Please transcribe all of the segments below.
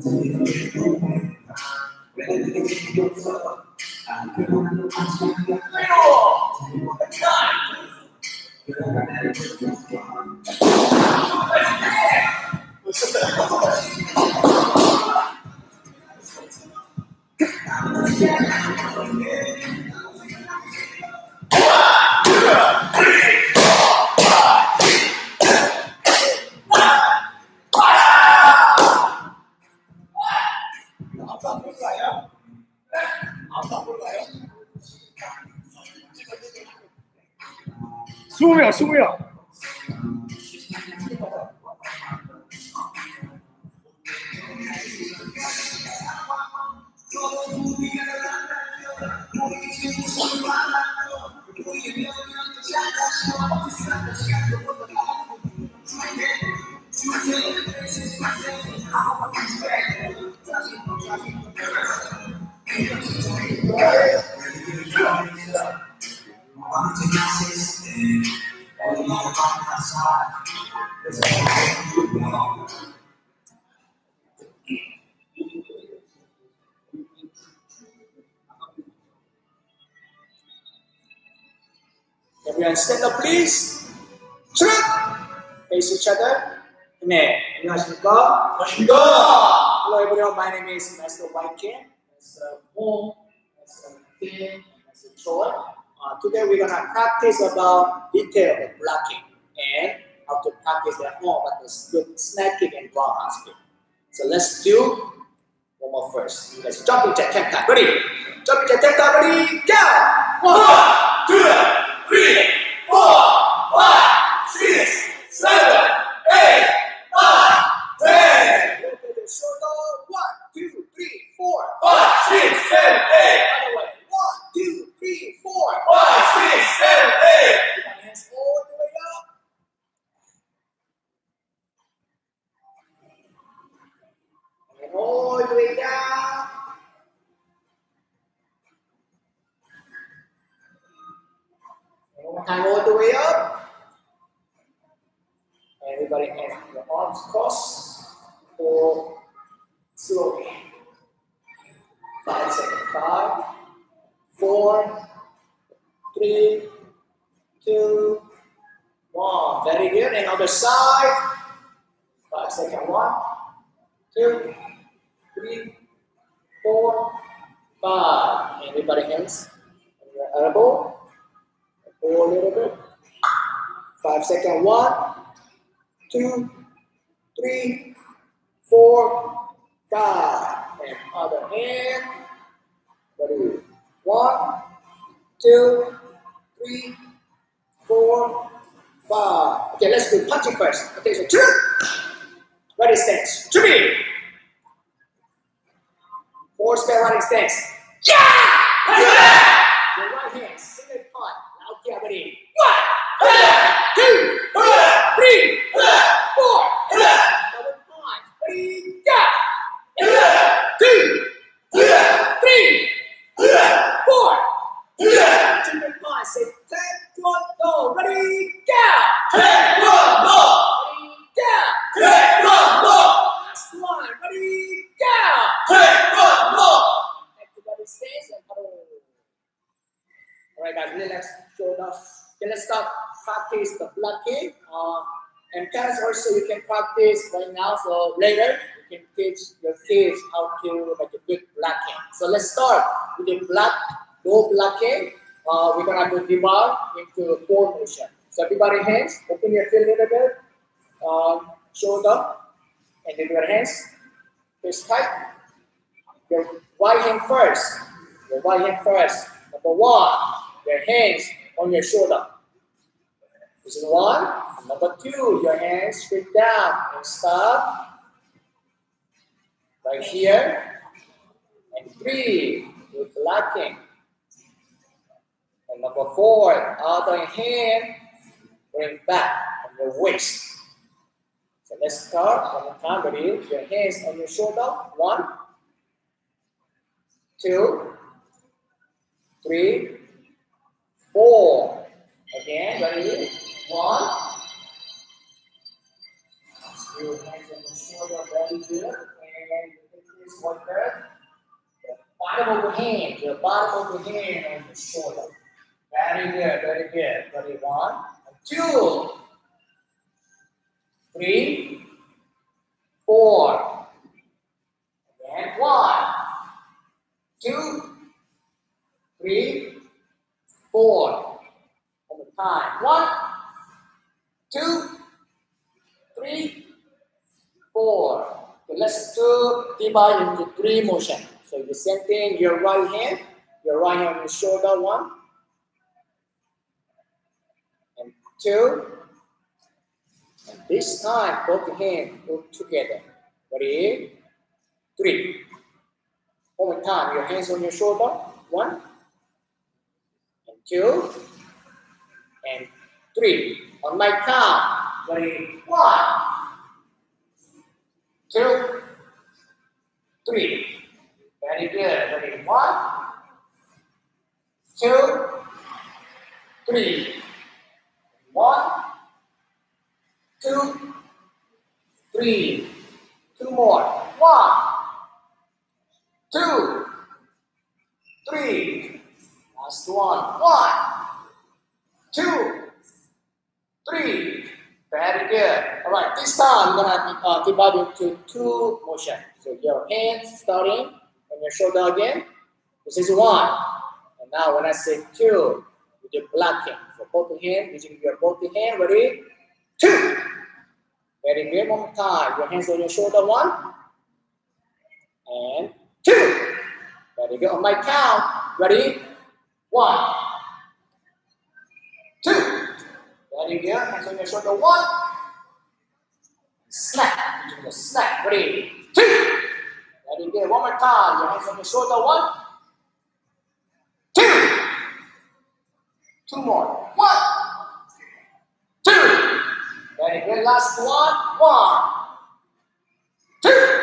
加油！看。五秒，十五秒。 Everyone stand up, please. Shut Face each other. 네, 안녕하십니까? 안녕하십니까? Hello everyone, my name is Master White Kim. Master Hong, Master Kim, Master Choi. Uh, today we're gonna practice about detail of blocking and how to practice at home about the good snap and roundhouse kick. So let's do one more first. Let's jumping jack ten time. Ready? Jumping jack ten time. Ready? Go! One, two, three, four, five, six, seven, eight, nine, ten. Rotate the shoulder. One, two, three, four. Five, six, seven, eight. Other way. One, two, three, four. Five, six, seven, eight. Put my hands all the way up. And all the way down. And one more time, all the way up. Everybody has your arms crossed or slowly. Five seconds. Five, four, three, two, one. Very good. And other side. Five second. One, two, three, four, five. Everybody hands on your elbow. A little bit. Five second. One, two, three, four, five. And other hand. Ready? One, two, three, four, five. Okay, let's do punching first. Okay, so two. Ready, stance. Three. Four spare running stance. Yeah! Your right hand, single punch. Now, okay, ready. One, two, three, four. Double punch. Ready, go. Two, three, four. Single punch. Say, take one, go. Ready, go. Ready, go. Last one. Ready, go. Everybody stays and huddle. Alright guys, relax, shoulder. Okay, let's start practice the blocking. Uh, and guys, also you practice right now. So later you can teach your kids how to make a good blocking. So let's start with the block, low blocking. Uh, we're gonna do divide into four motion. So everybody hands, open your feet a little bit. Um, shoulder, and then your hands, fist tight. Your right hand first. Your right hand first. Number one, your hands on your shoulder. This it one. Number two, your hands straight down and stop. Right here. And three, you're blocking. And number four, other hand, bring back on your waist. So let's start one more time. Ready? Your hands on your shoulder. One, two, three, four. Again, ready? One. Your hands on your shoulder, very good. And this one third. The bottom of the hand, the bottom of the hand on the shoulder. Very good, very good. Ready? One, two, three, four. Again, one, two, three, four. One time. One, two, three, four. Okay, let's do divide into three motion. So the same thing, your right hand, your right hand on your shoulder, one, and two, and this time both hands go together. Ready? Three. One more time, your hands on your shoulder, one, and two, and three. On my count, ready? One, two, three. Very good. Ready? One, two, three. One, two, three. Two more. One, two, three. Last one. One, two, three. Very good. All right. This time I'm gonna uh, divide into two motion. So your hands starting on your shoulder again. This is one. And now when I say two, you do blocking. So both hand using your both hand. Ready? Two. Very good. One more time. Your hands on your shoulder. One. And two. Very good. On my count. Ready? One. Very good. Hands on your shoulder. One. Snap. Snap. Ready? Two. Very good. One more time. Your hands on your shoulder. One. Two. Two more. One. Two. Very good. Last one. One. Two.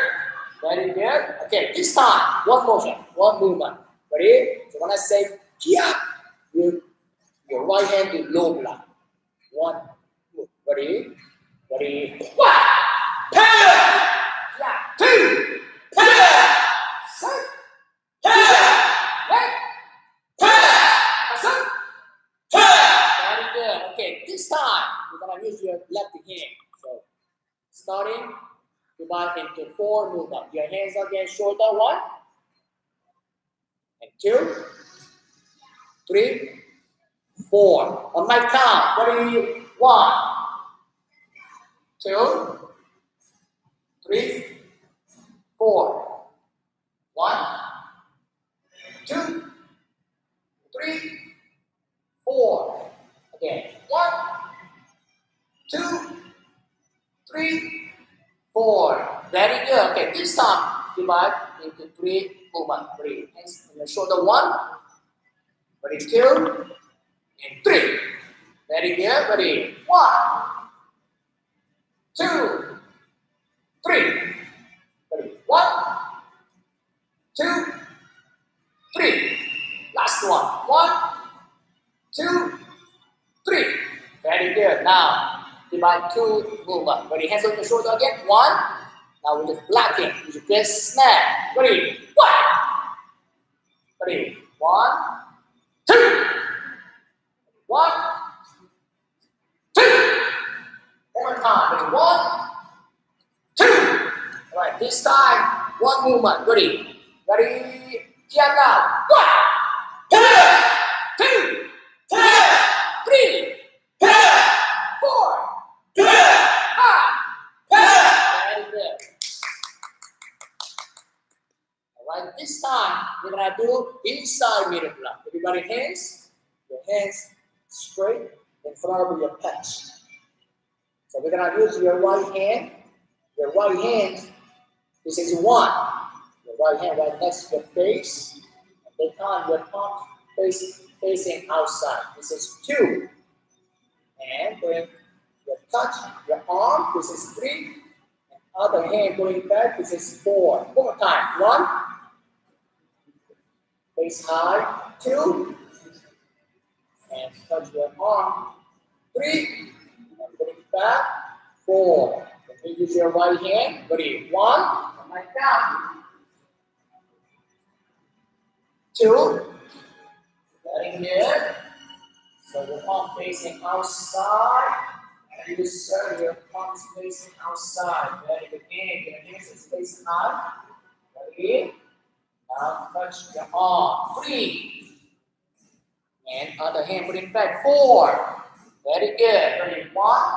Very good. Okay, this time, one motion, one movement. Ready? So when I say kia, you your right hand to low block. One, two, ready, ready, one, yeah, two, three, right, awesome. Very good. Okay, this time we're gonna use your left hand. So, starting to into four movement. Your hands against shoulder one, and two, three four. On my count, ready, one, two, three, four. One, two, three, four. Again, one, two, three, four. Very good. Okay, this time divide into three movement. Three. Hands on your shoulder. One, ready, two, and three. Very good. Ready. One, two, three. Ready. One, two, three. Last one. One, two, three. Very good. Now divide two move movement. Ready? Hands on the shoulder again. One. Now with the blocking, with the snap. Ready? One. Ready? One, two. One, two. One more time. One, two. All right. This time, one movement. Ready? Ready? Jump out. One, two, this time we're gonna do inside middle block. Everybody hands, your hands straight in front of your patch. So we're gonna use your right hand. Your right hand, this is one. Your right hand right next to your face. And they count your palm face, facing outside. This is two. And when you touch your arm, this is three. And other hand going back, this is four. One more time. One. Face high. Two. And touch your arm. Three. And going back. Four. Then use your right hand. Ready? One. And like that. Two. Very good. So the palm facing outside. And you serve your palms facing outside. Very good. And your hands is facing out. Ready? Now touch your arm. Three. And other hand put it back. Four. Very good. Ready? One.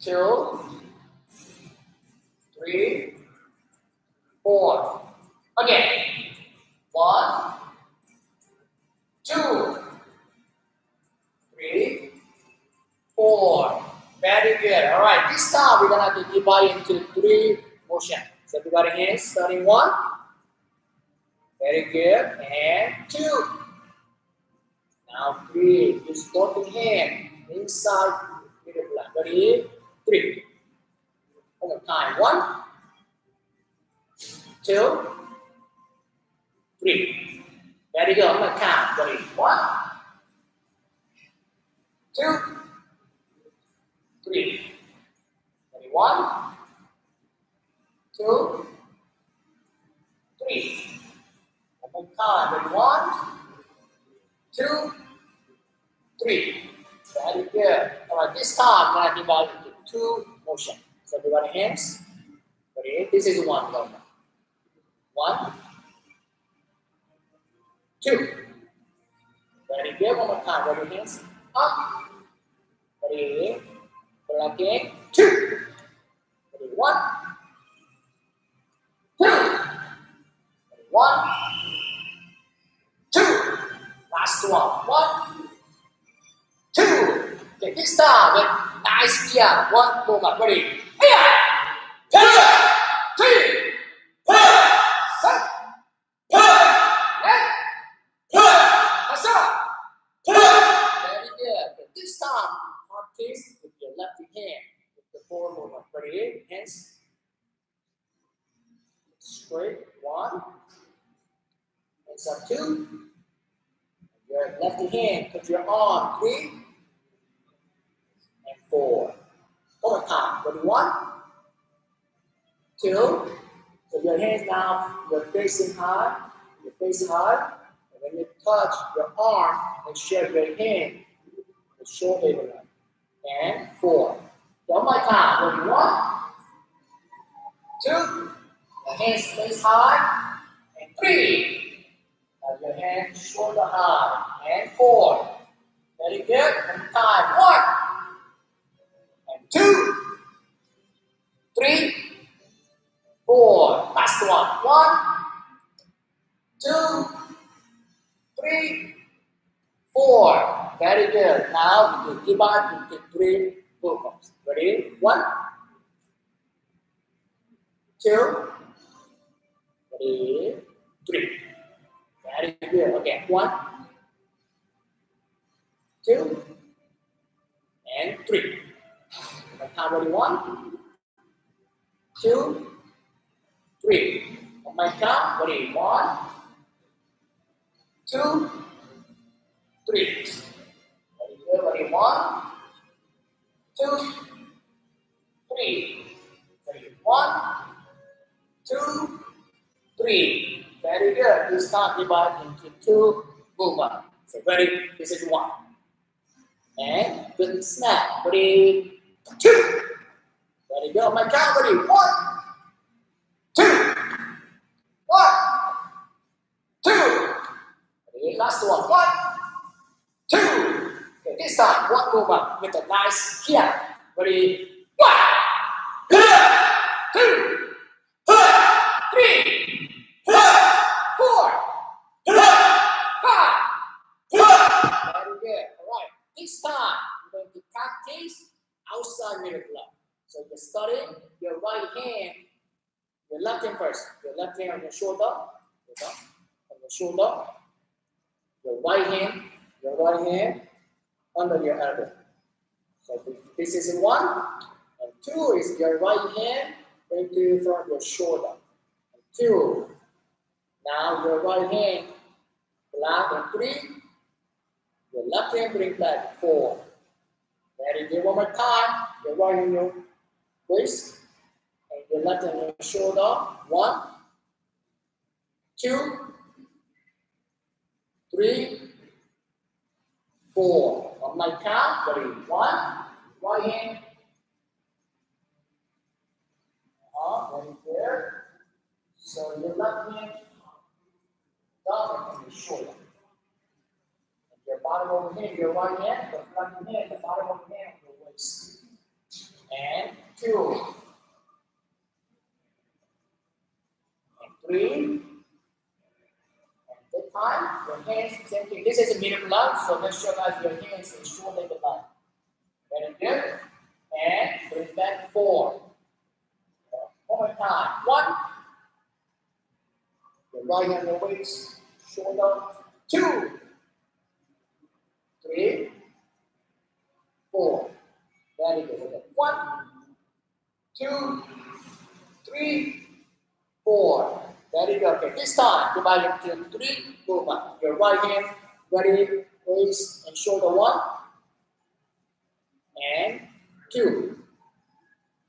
Two. Again. One. Two. Three. Four. Very good. All right. This time we're gonna to divide into three motion. So everybody hands starting one. Very good. And two. Now three. Use both hand inside middle block. Ready? Three. One time. One. Two. Three. Very good. I'm gonna count. Ready? One. Two. Three. Ready? One. Two. Three. One more time. Ready? One. Two. Three. Very good. All right. This time I'm gonna divide into two motion. So everybody hands. Ready? This is one. Now. One. Two. Very good. One more time. Ready? Hands up. Ready? Blocking. Two. Ready? One. Two. Ready? One. Two. Last one. One. Two. Okay, this time with nice jump. One moment. Ready? Here. Hit! Three. This time, practice with your left hand with the four movement. Ready? Hands straight. One. Hands up. Two. Your left hand, put your arm. Three. Your now, you're facing. You're facing high. And when you touch your arm and shake your hand, the shoulder line. and four. One more time. One, two, the hands face high, and three. Now your hands shoulder high, and four. Very good. One time. One, and two, three, four. Last one. One, two, three, four. Very good. Now we will divide into three movements. Ready? One, two, three, three. Very good. Okay. One, two, and three. Time. Ready? One, two, three. On oh my count. Ready? One, two, three. Ready? One, two, three. Ready? One, two, three. Very good. This time divide into two movements. So ready? This is one. And good snap. Ready? Two. Ready? Go. Oh my count. Ready? One, two, one, two. Ready? Last one. One, two. Okay, this time one movement with a nice kick. Ready? One, two, three, four, five. Very good. All right. This time we're going to practice outside middle block. So you're starting your right hand, your left hand first. Your left hand on your shoulder, on your shoulder. Your right hand, your right hand under your elbow. So this is one, and two is your right hand into front of your shoulder. And two. Now your right hand black and three. Your left hand bring back four. Very good. One more time. Your right hand your waist and your left hand your shoulder. One, two, three, four. On my count, ready? One, right hand. Uh, right there. So your left hand down and your shoulder. And your bottom over here, your right hand, the front hand, the bottom of the hand, your waist. And two. And three. Good time. Your hands, same thing. This is a middle line, so make sure that your hands is shoulder the line. Very good. And bring back four. One more time. One. Your right hand, your waist, shoulder. Two. Three. Four. Very good. Okay. One. Two. Three. Four. Very good. Okay. This time, divide into three movement. Your right hand, ready, waist, and shoulder. One. And two.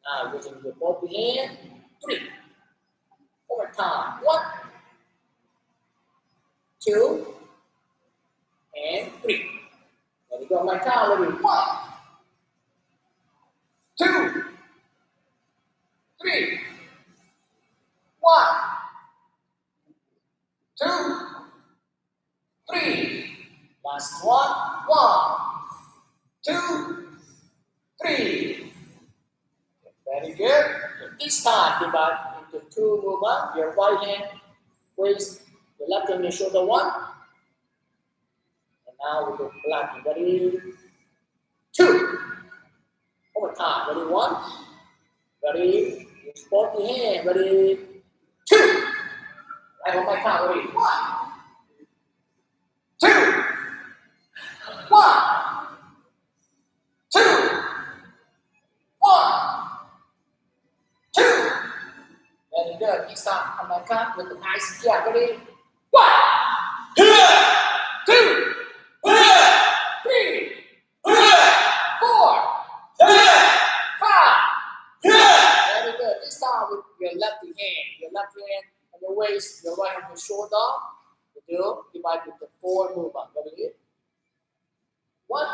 Now using your both hand, three. More time. One, two, and three. There we go. My count. Ready? One, two, three. One, two, three. Last one. One, two, three. Very good. Okay, This time, divide into two movements. Your right hand, waist, your left hand, your shoulder. One. And now we go black. Ready? Two. More time. Ready? One. Ready? Use both the hand. Ready? Two. Right, one more time. Ready? One. Two. One. Two. One. Two. Very good. This time, on my count with a nice. Ready? One. Two. Three. Four. Five. Very good. This time with your left hand, your left hand your waist, your right hand on your shoulder. You do divide with the four movement. Ready? One,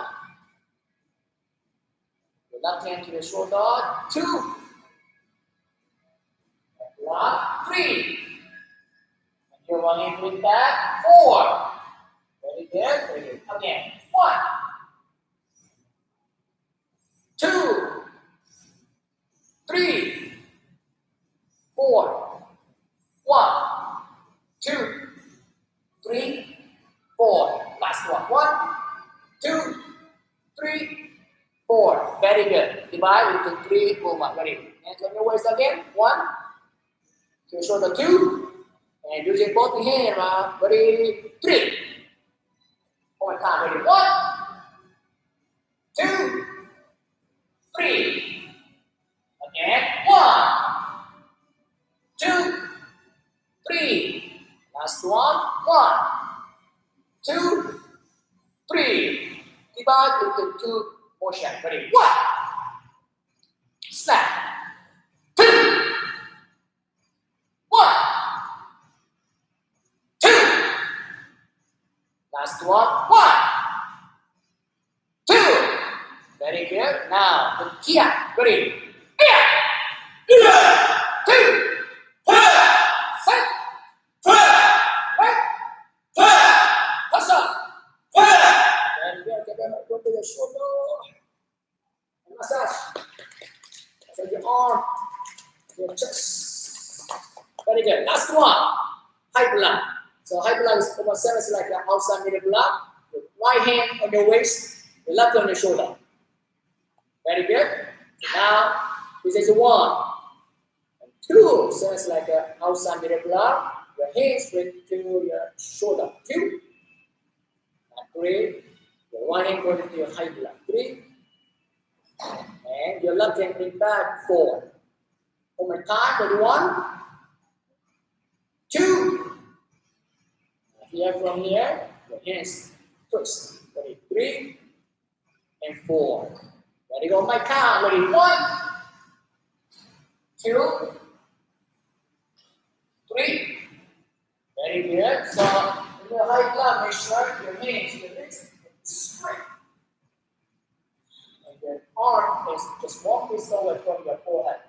The left hand to the shoulder. Two. Block. Three. And your one hand bring back. Four. Good. Very good. Again. One. Two. Three. Four. One. Two. Three. Four. Last one. One. Two. Three. Four. Very good. Divide into three oh movement. Very good. Hands on your waist again. One. To shoulder two. And using both hands. Ready. Three. One more time. Ready. One. Two. Three. Again. One. Two. Three. Last one. One. Two. Three. Into two motion. Ready? One. Snap. Two. One. Two. Last one. One. Two. Very good. Now the kia. Ready? Yeah. Yeah. Two. Hey. Set. Hey. Right. Hey. Hustle. Hey. Very good. Get them up to the shoulder. And massage. Massage your arm, your chest. Very good. Last one. High block. So high block is over seven is like an outside middle block. Right hand on your waist, your left on your shoulder. Very good. Now this is one. And two. So it's like an outside middle block. Your hands bring to your shoulder. Two. And three. Your right hand going to your high block. Three. And your left hand bring back four. Oh one more time. Ready? One. Two. Here from here. Your hands twist. Ready? Three. And four. Ready? Go my count. Ready? One. Two. Three. Very good. So in your high block, make sure your hands, your legs straight. And your arm is just one piece away from your forehead.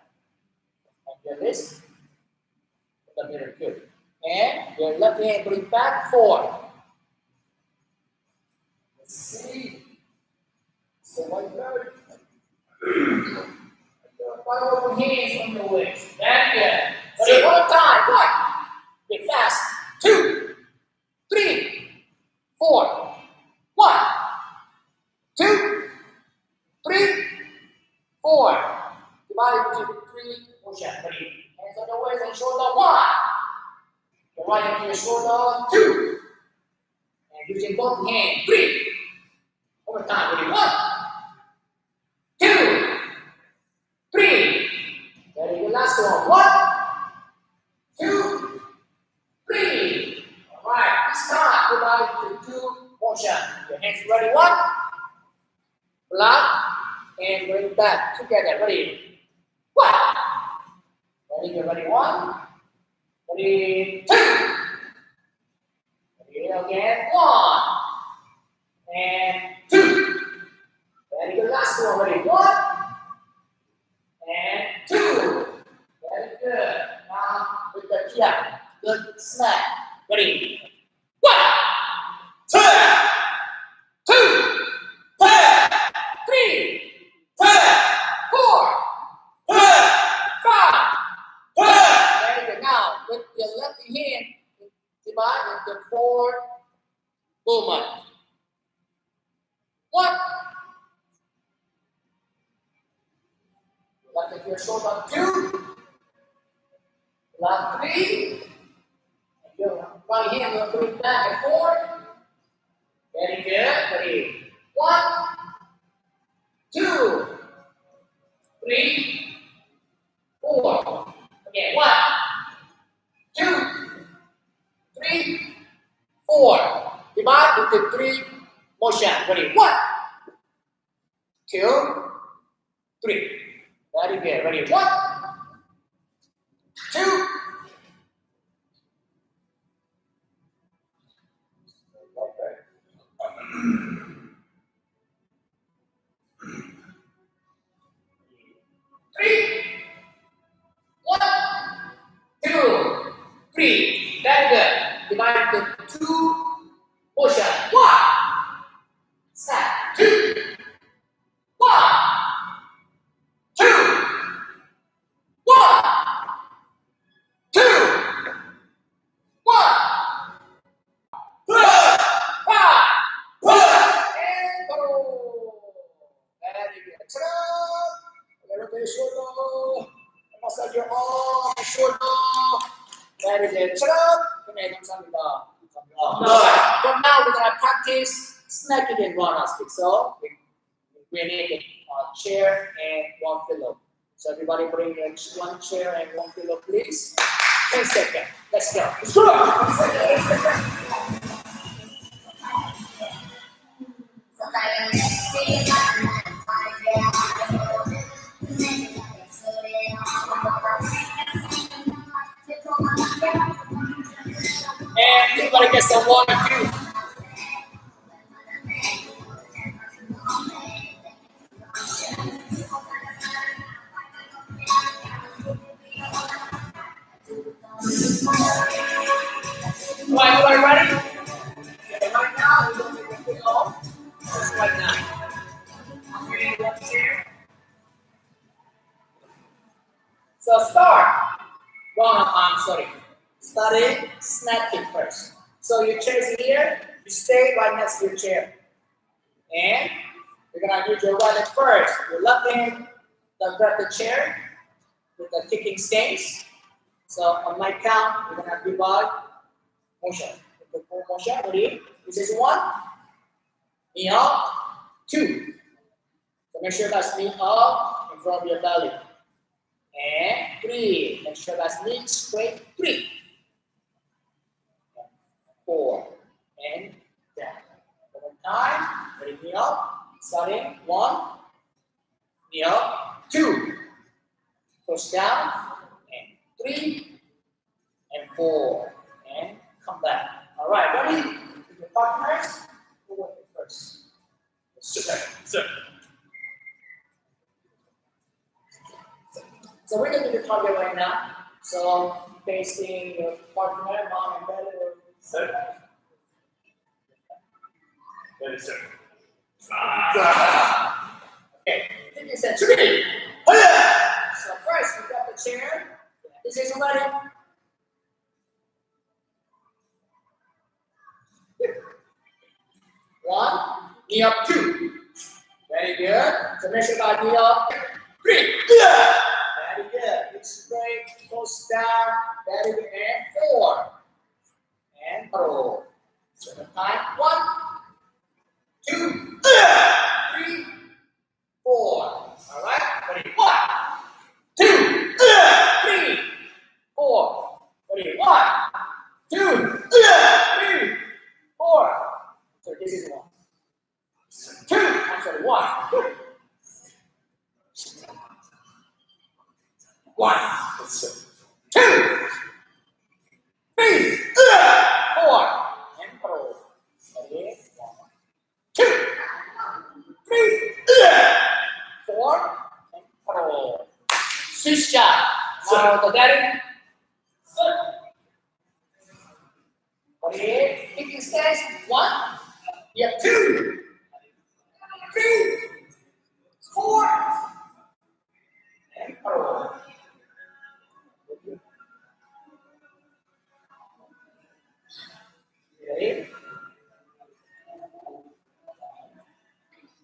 And your wrist in the middle. Good. And your left hand bring back four. Let's see. So one third. One open hands on your waist. Very good. Chair and one pillow. So everybody bring your one chair and one pillow, please. 10 seconds. Let's go. Let's go. And everybody gets the one and two. Right, now, we're going to it now. I'm to one chair. So start. Wrong, I'm sorry. Starting snapping first. So your chair is here. You stay right next to your chair. And you're gonna use your right leg first. Your left hand, then grab the chair with the kicking stance. So on my count, we're gonna give out motion. The full motion, ready? This is one, knee up, two. So make sure that's knee up in front of your belly. And three. Make sure that's knee straight, three. Four. And down. One time. Ready, knee up. Starting. One. Knee up. Two. Push down. And three. And four. Come back. All right, ready? With your partners, who go first? Sir. Sir. So we're gonna do the target right now. So facing your partner, mom and dad, or Sir. Ready, sir. Ah. okay. Then you said three. Hiya! So first, you got the chair. This is somebody. One, knee up, two. Very good. Make sure knee up, three. Yeah! Very good. Look straight, close down. Very good. And four. And roll. So the time. One, two, three, four. All right. Ready? One, two, three, four. Ready? One, two, three, four. So this is one. Two. I'm sorry. One. One. Two. Three. Four. And roll. Two. Three. Four. And roll. Switch shot. Now the daddy. Ready? Kicking stance. One. You have two. Three. Four. And?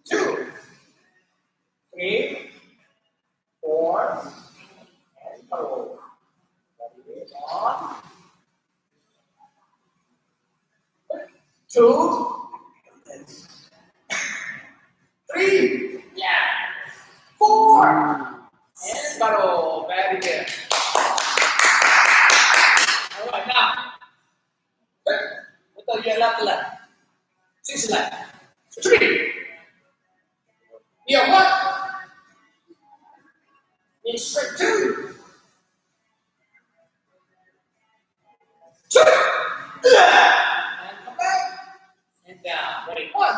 Two. Four. And? One. Two. Three. Yeah. Four. And. Very good. All right, now. Betul dia left left. Six left. Three. Yeah, one. In straight two. Two. Yeah! And come back. And down. Ready? One.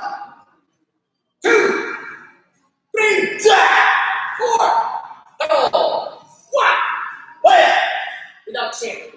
Two. Three. Yeah! Four. Double. One. Hiya! Without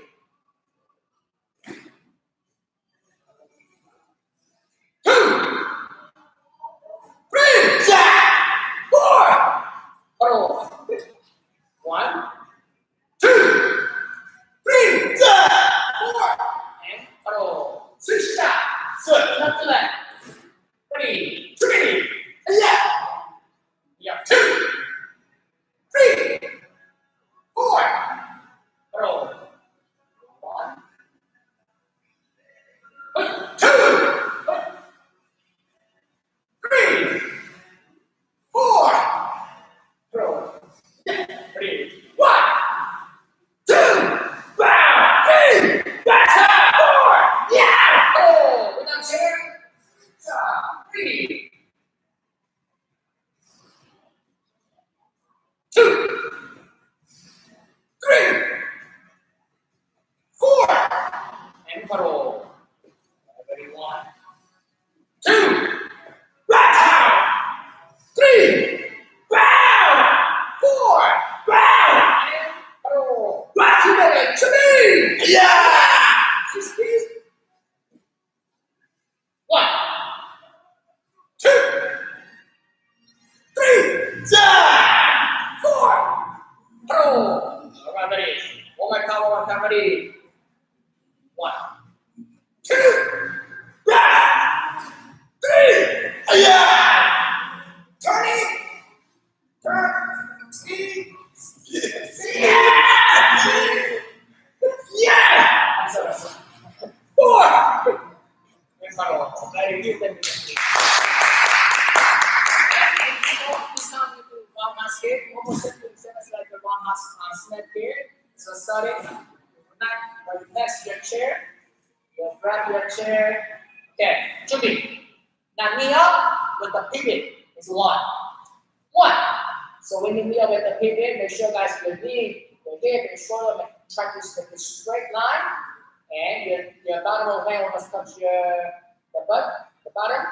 hand must touch your the butt, the bottom.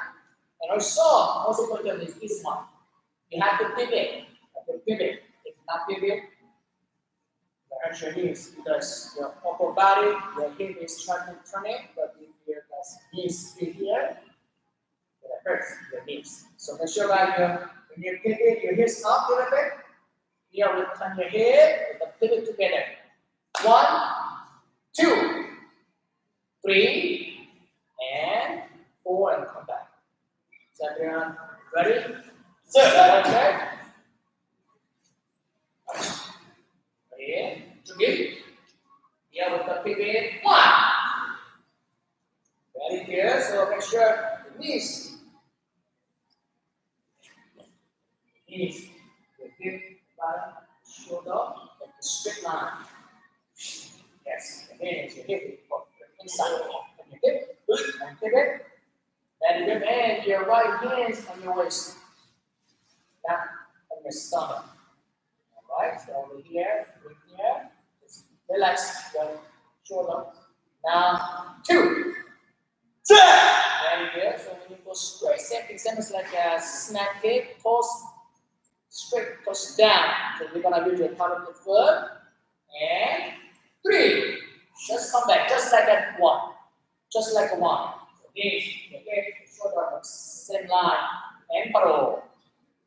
And also, also important is this one. You have to pivot. Have to pivot. If not pivot, hurt your knees because your upper body, your hip is trying to turn it, but if your knees stay here, it hurts your knees. So make sure that when you pivot, your hips up a little bit. Here we turn your head the pivot together. One, two, three, and four, and come back. Is everyone ready? Sir. Okay. Ready? Ready? Here with the pivot. One. Very good. So make sure the knees. Knees. The hip, bottom, shoulder, like a straight line. Yes. Again, it's your hip. And your hip. And pivot. Very. And your right hands on your waist. Down on your stomach. Alright, so over here, over here. Just relax your shoulder. Now, two. Very good. So when you go straight, same thing, same as like a snap kick, toes straight, toes down. So we're gonna do the top of the foot. And three. Just come back, just like that one. Just like a one. Again, okay, shoulder, same line. Parole.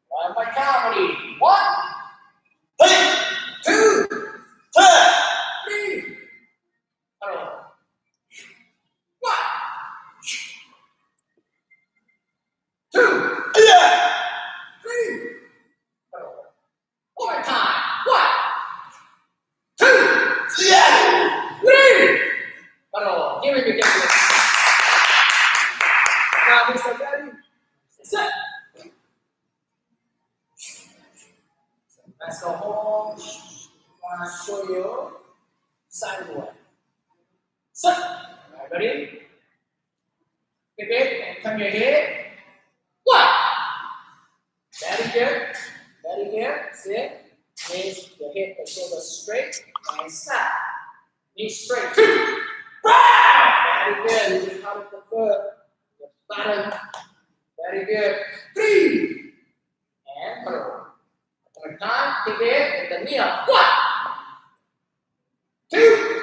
One more time, ready? One, two, Sir. three. Parole. One, two, Yeah. three. Parole. One more time. One, two, Yeah. three. Parole. Give me the gift. Now, Mr. Daddy. Sit. Let's go home. I want to show you sideway. Sit. Alright, ready? Pivot and turn your head. One. Very good. Very good. Sit. Your hip shoulder straight. And snap. Knees straight. Two. Very good. Count the foot. The bottom. Very good. Three. And throw. Time. Pivot and the knee up. One. Two.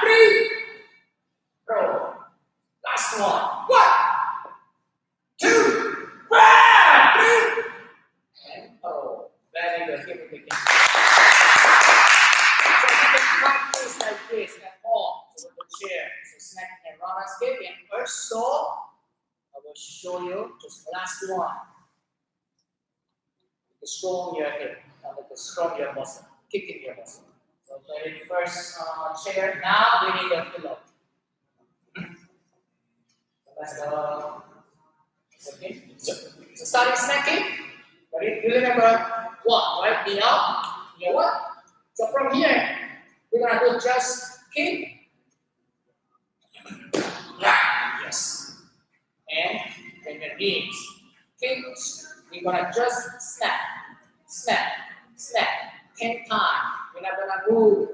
Three. Throw. Last one. Skip. And I will show you just last one. The strong your hip, and to strong your muscle, kicking your muscle. So very first uh, chair. Now we need a pillow. So let's go. Okay. So, so starting snacking. You remember one, right? Knee up, knee up. So from here, we're gonna do just kick. Yeah. Yes. And in the knees. Kick, we're gonna just snap, snap, snap, 10 times. We're not gonna move.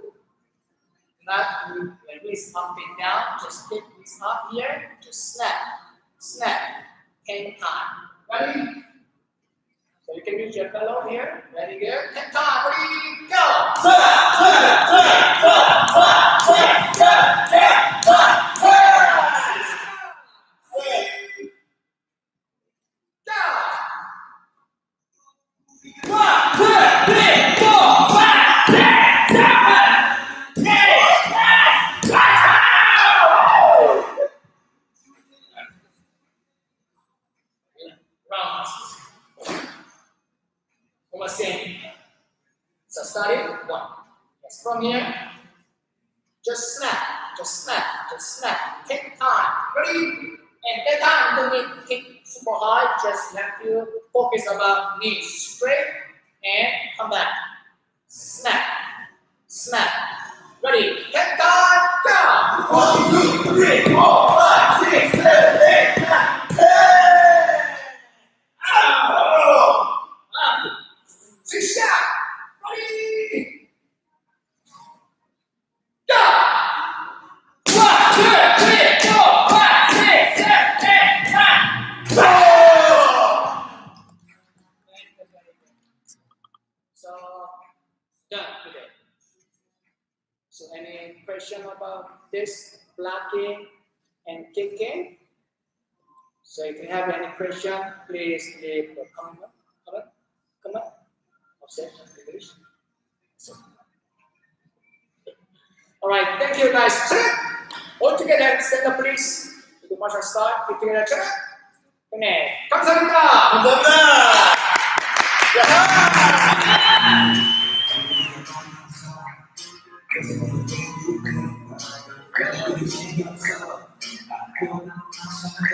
Not move like this up and down. Just kick this up here. Just snap, snap, 10 times. Ready? So you can use your pillow here. Ready, good? 10 times. Ready, go! Go! rounds. One same. So starting one. Yes, from here. Just snap, just snap, just snap. Take time. Ready? And that time don't need kick super high. Just have to focus about knees straight and come back. Snap, snap. Ready? Take time. Go. One, two, three, four, five, six, seven, eight, nine, ten. Ow! Up. Six shot. Ready? Go. One, two, three, four, five, six, seven, eight, nine. Oh! So done today. So any question about blocking and kicking. So if you have any question, please leave a comment, comment, comment, or session English. So. All right, thank you guys. All together, stand up please. The martial start, get together. come on, come on. You.